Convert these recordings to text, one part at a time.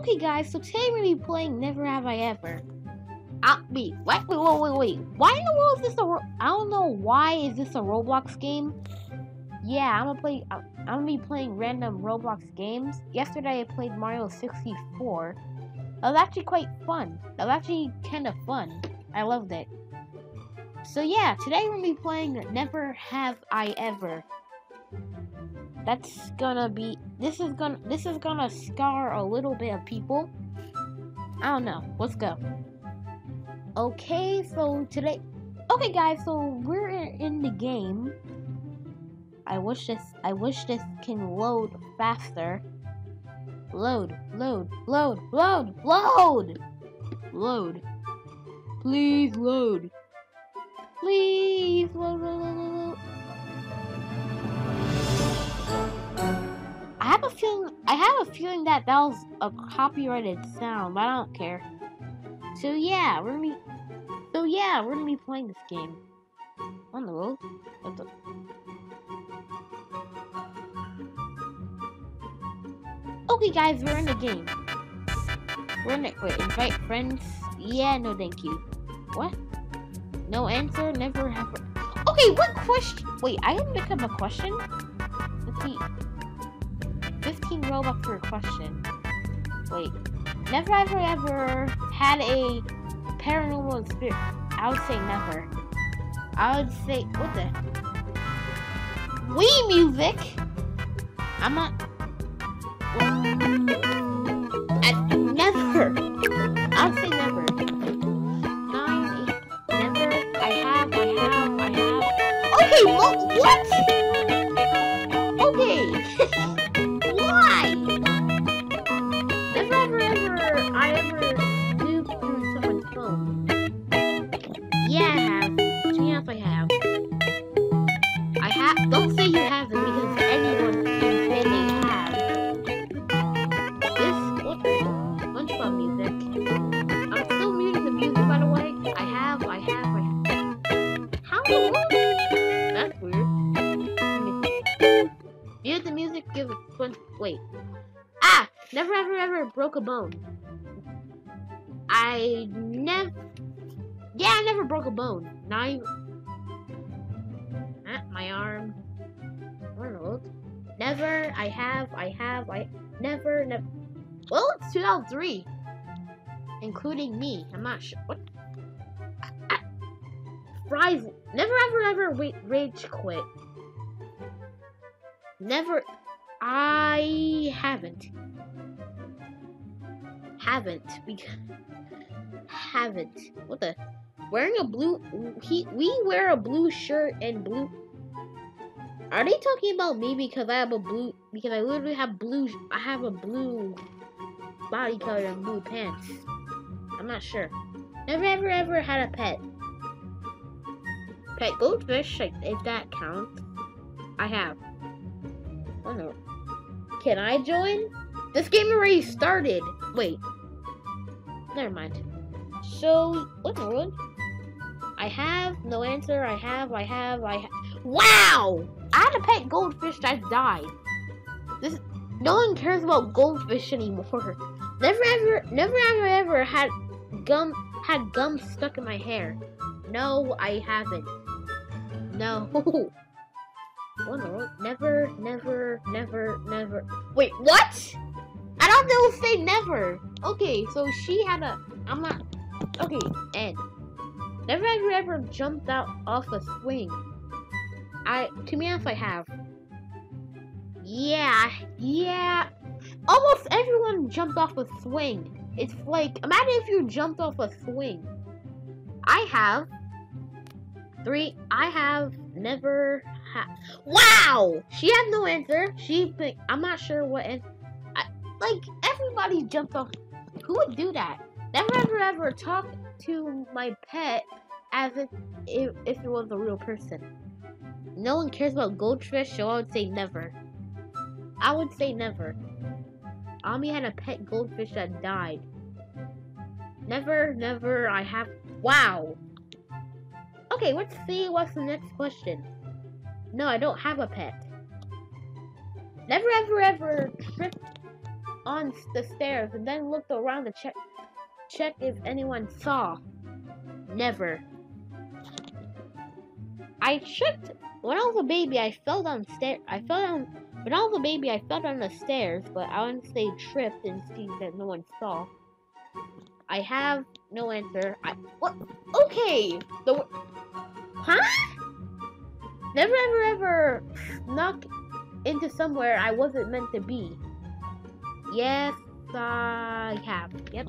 Okay, guys, so today we're gonna be playing Never Have I Ever. Uh, wait, what? Wait, wait, wait, wait. Why in the world is this a? I don't know why is this a Roblox game. Yeah, I'm gonna play. I'm gonna be playing random Roblox games. Yesterday I played Mario 64. That was actually quite fun. That was actually kind of fun. I loved it. So yeah, today we're gonna be playing Never Have I Ever. That's gonna be. This is gonna. This is gonna scar a little bit of people. I don't know. Let's go. Okay, so today. Okay, guys. So we're in the game. I wish this. I wish this can load faster. Load, load, load, load, load, load. Please load. Please load, load, load, load, I have a feeling that that was a copyrighted sound, but I don't care. So yeah, we're gonna be. So yeah, we're gonna be playing this game on the road. The? Okay, guys, we're in the game. We're in it. Wait, invite friends. Yeah, no, thank you. What? No answer. Never have. Okay, what question? Wait, I can become a question. Let's see. 15 Robux for a question. Wait. Never ever ever had a paranormal experience. I would say never. I would say what the Wii music? I'm not I, never. I'll say never. Nine, eight, never. I have, I have, I have. Okay, mo- what? Mute the music, give it Sponge wait. Ah! Never ever ever broke a bone. I never Yeah, I never broke a bone. Not even ah, my arm. Arnold. Never, I have, I have, I never, never. Well, it's 2003, including me. I'm not sure. What? Ah, ah. Fries. Never, ever, ever wait, rage quit. Never. I haven't. Haven't because haven't. What the? Wearing a blue. He. We wear a blue shirt and blue. Are they talking about me because I have a blue? Because I literally have blue. I have a blue body color and blue pants. I'm not sure. Never ever ever had a pet. Pet goldfish, if that counts. I have. Oh no. Can I join? This game already started. Wait. Never mind. So what in the world? I have no answer. I have. I have. I have. Wow! I had a pet goldfish that died. This no one cares about goldfish anymore. Never ever, never ever ever had gum had gum stuck in my hair. No, I haven't. No. World? Never, never, never, never. Wait, what? I don't know. Say never. Okay, so she had a. I'm not. Okay, and never ever ever jumped out off a swing. I to be honest, I have. Yeah, yeah. Almost everyone jumped off a swing. It's like imagine if you jumped off a swing. I have three. I have never. Wow, she had no answer. She, I'm not sure what. Like everybody jumped off. Who would do that? Never ever ever talk to my pet as if if, if it was a real person. No one cares about goldfish, so I would say never. I would say never. Ami had a pet goldfish that died. Never, never, I have. Wow! Okay, let's see what's the next question. No, I don't have a pet. Never, ever, ever tripped on the stairs and then looked around to check check if anyone saw. Never. I tripped when I was a baby. I fell down stairs. I fell down when I was a baby. I fell down the stairs, but I wouldn't say tripped and see that no one saw. I have no answer. I what? Okay. The huh? Never ever ever snuck into somewhere I wasn't meant to be. Yes, I have. Yep.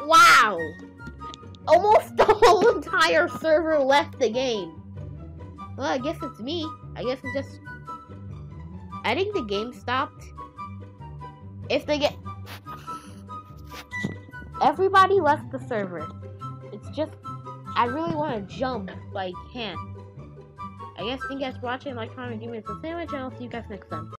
Wow! Almost the whole entire server left the game. Well, I guess it's me. I guess it's just... I think the game stopped. If they get... Everybody left the server. It's just... I really want to jump, but I can't. I guess thank you guys for watching. Like, comment, give me a sandwich, and I'll see you guys next time.